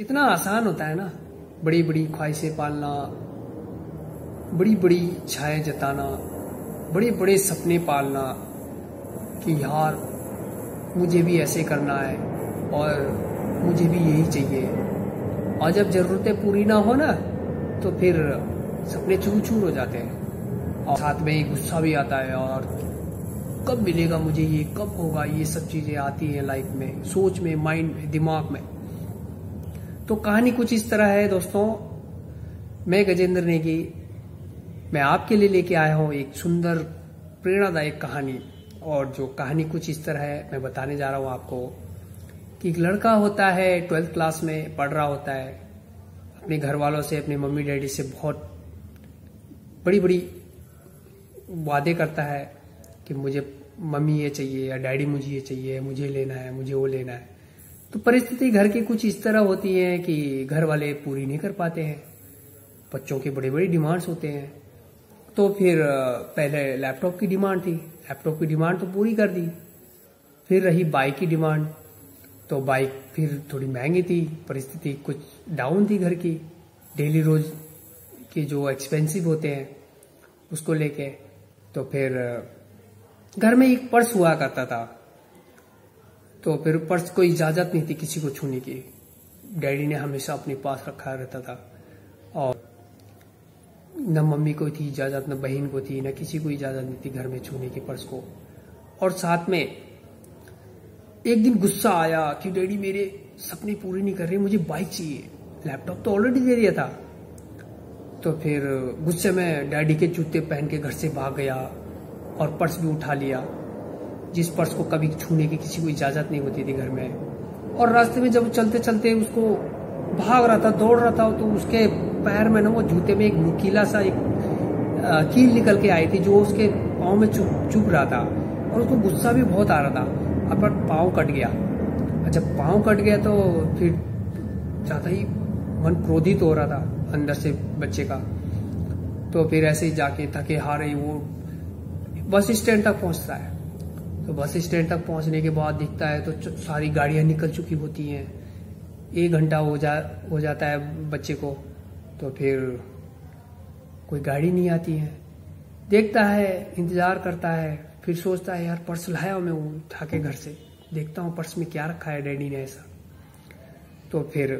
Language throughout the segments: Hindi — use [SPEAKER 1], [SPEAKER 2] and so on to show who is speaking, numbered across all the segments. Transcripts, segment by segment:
[SPEAKER 1] कितना आसान होता है ना बड़ी बड़ी ख्वाहिशें पालना बड़ी बड़ी इच्छाएँ जताना बड़े बड़े सपने पालना कि यार, मुझे भी ऐसे करना है और मुझे भी यही चाहिए। और जब ज़रूरतें पूरी ना हो ना तो फिर सपने चूर चूर हो जाते हैं। और साथ में ही गुस्सा भी आता है और कब मिलेगा मुझे ये, कब होगा, ये सब चीज़ें आती हैं लाइफ में, सोच में माइंड में, दिमाग में। तो कहानी कुछ इस तरह है, दोस्तों। मैं गजेंद्र नेगी, मैं आपके लिए लेके आया हूँ एक सुंदर, प्रेरणादायक कहानी। और जो कहानी कुछ इस तरह है, मैं बताने जा रहा हूँ आपको कि एक लड़का होता है, ट्वेल्थ क्लास में पढ़ रहा होता है। अपने घर वालों से, अपने मम्मी डैडी से बहुत बड़ी बड़ी वादे करता है कि मुझे मम्मी ये चाहिए या डैडी मुझे ये चाहिए, मुझे लेना है, मुझे वो लेना है। तो परिस्थिति घर की कुछ इस तरह होती है कि घर वाले पूरी नहीं कर पाते हैं। बच्चों के बड़े बड़े डिमांड्स होते हैं। तो फिर पहले लैपटॉप की डिमांड थी। लैपटॉप की डिमांड तो पूरी कर दी। फिर रही बाइक की डिमांड तो बाइक फिर थोड़ी महँगी थी। परिस्थिति कुछ डाउन थी घर की। डेली रोज के जो एक्सपेंसिव होते हैं, उसको लेके। तो फिर घर में एक पर्स हुआ करता था। तो फिर पर्स को इजाज़त नहीं थी किसी को छूने की। डैडी ने हमेशा अपने पास रखा रहता था। और न मम्मी को थी इजाज़त, न बहन को थी, न किसी को इजाज़त नहीं थी घर में छूने की पर्स को। और साथ में एक दिन गुस्सा आया कि डैडी मेरे सपने पूरे नहीं कर रहे, मुझे बाइक चाहिए। लैपटॉप तो ऑलरेडी दे दिया था। तो फिर गुस्से में डैडी के जूते पहन के घर से भाग गया और पर्स भी उठा लिया। जिस पर्स को कभी छूने की किसी को इजाज़त नहीं होती थी घर में। और रास्ते में जब चलते चलते उसको भाग रहा था, दौड़ रहा था तो उसके पैर में ना वो जूते में एक नुकीला सा एक कील निकल के आई थी जो उसके पाँव में चुप चुप रहा था। और उसको गुस्सा भी बहुत आ रहा था। अब पाँव कट गया। जब पाँव कट गया तो फिर ज़्यादा ही मन क्रोधित हो रहा था अंदर से बच्चे का। तो फिर ऐसे ही जाके थके हारे वो बस स्टैंड तक पहुँचता है। तो बस स्टैंड तक पहुँचने के बाद दिखता है तो सारी गाड़ियाँ निकल चुकी होती हैं। एक घंटा हो जा, हो जाता है बच्चे को तो फिर कोई गाड़ी नहीं आती है। देखता है, इंतज़ार करता है, फिर सोचता है, यार पर्स लाया मैं, वो उठा के घर से। देखता हूँ पर्स में क्या रखा है, डैडी ने ऐसा। तो फिर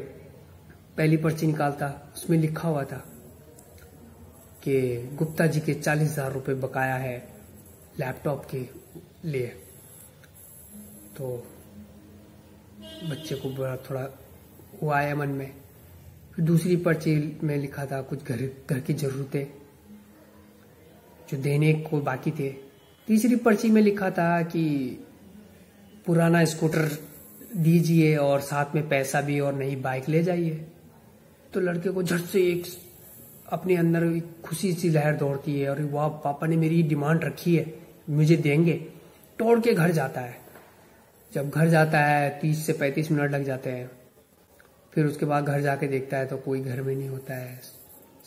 [SPEAKER 1] पहली पर्ची निकालता, उसमें लिखा हुआ था कि गुप्ता जी के चालीस हज़ार रुपये बकाया है लैपटॉप के। लिए। तो बच्चे को बड़ा थोड़ा हुआ आया मन में। फिर दूसरी पर्ची में लिखा था, कुछ घर घर की जरूरतें जो देने को बाकी थे। तीसरी पर्ची में लिखा था कि पुराना स्कूटर दीजिए और साथ में पैसा भी और नई बाइक ले जाइए। तो लड़के को झट से एक अपने अंदर खुशी सी लहर दौड़ती है और वाह पापा ने मेरी डिमांड रखी है, मुझे देंगे। तोड़ के घर जाता है। जब घर जाता है, तीस से पैंतीस मिनट लग जाते हैं। फिर उसके बाद घर जाके देखता है तो कोई घर में नहीं होता है।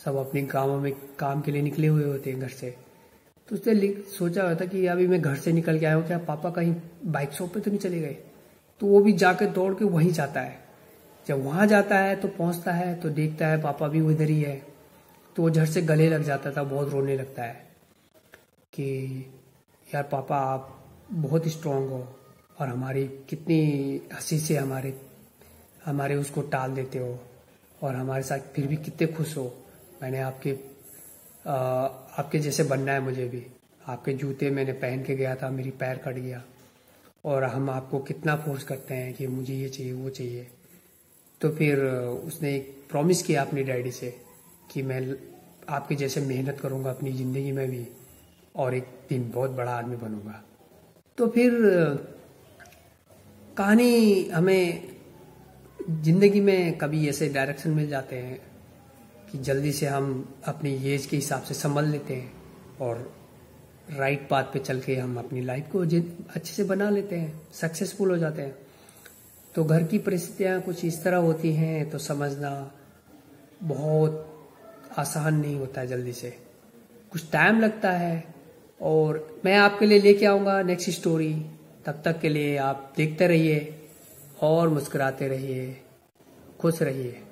[SPEAKER 1] सब अपने गाँवों में काम के लिए निकले हुए होते हैं घर से। तो उसने सोचा हुआ था कि अभी मैं घर से निकल के आया हूँ, क्या पापा कहीं बाइक शॉप पे तो नहीं चले गए? तो वो भी जाकर दौड़ के वहीं जाता है। जब वहाँ जाता है तो पहुँचता है तो देखता है पापा भी उधर ही है। तो वो झट से गले लग जाता था, बहुत रोने लगता है कि, यार पापा, आप बहुत स्ट्रांग हो और हमारी कितनी हँसी से हमारे हमारे उसको टाल देते हो और हमारे साथ फिर भी कितने खुश हो। मैंने आपके आ, आपके जैसे बनना है मुझे भी। आपके जूते मैंने पहन के गया था मेरी पैर कट गया और हम आपको कितना फोर्स करते हैं कि मुझे ये चाहिए वो चाहिए। तो फिर उसने एक प्रॉमिस किया अपनी डैडी से कि मैं आपके जैसे मेहनत करूँगा अपनी ज़िंदगी में भी और एक दिन बहुत बड़ा आदमी बनूँगा। तो फिर, कहानी हमें ज़िंदगी में कभी ऐसे डायरेक्शन मिल जाते हैं कि जल्दी से हम अपनी एज के हिसाब से संभल लेते हैं और राइट पाथ पे चल के हम अपनी लाइफ को अच्छे से बना लेते हैं सक्सेसफुल हो जाते हैं। तो घर की परिस्थितियाँ कुछ इस तरह होती हैं तो समझना बहुत आसान नहीं होता है जल्दी से। कुछ टाइम लगता है और मैं आपके लिए लेके आऊँगा नेक्स्ट स्टोरी तब तक के लिए आप देखते रहिए और मुस्कुराते रहिए. खुश रहिए.